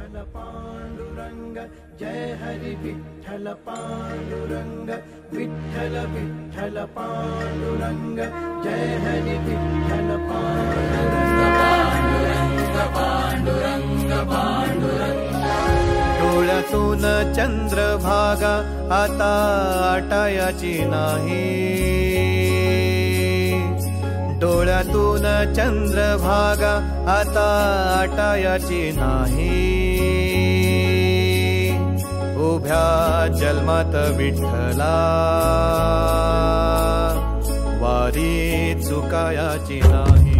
विठ्ठल पाण्डुरङ्ग जय हरि विठ्ठल पाण्डुरङ्ग विठ्ठल विठ्ठल पाण्डुरङ्ग जय हरि विठ्ठल पाण्डुरङ्ग पाण्डुरङ्ग पाण्डुरङ्ग डोळ्यातून चंद्रभागा आता आटायाची नाही डोळ्यातून चंद्रभागा आता आटायाची नाही जन्मात विठ्ठला. वारी चुकायाची नाही.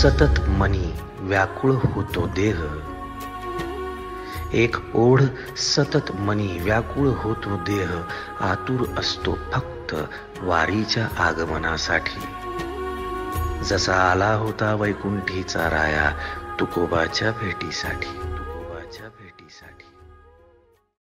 सतत मनी व्याकुळ होतो देह. एक ओढ सतत मनी व्याकुळ होतो देह. आतुर असतो फक्त वारीच्या आगमनासाठी. जसा आला होता वैकुंठीचा राया तुकोबाच्या भेटीसाठी.